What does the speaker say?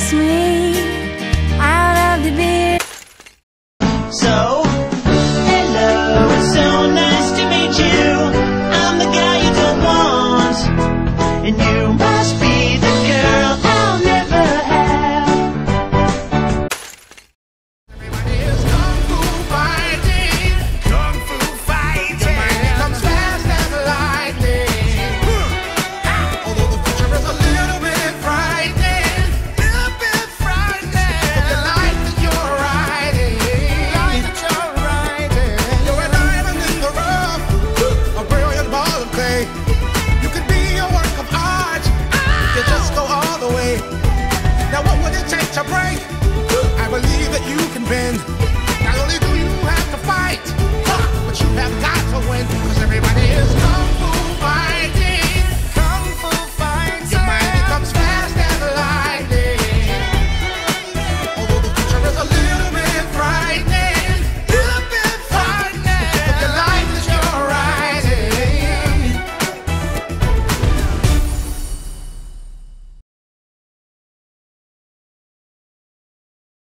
Sweet. me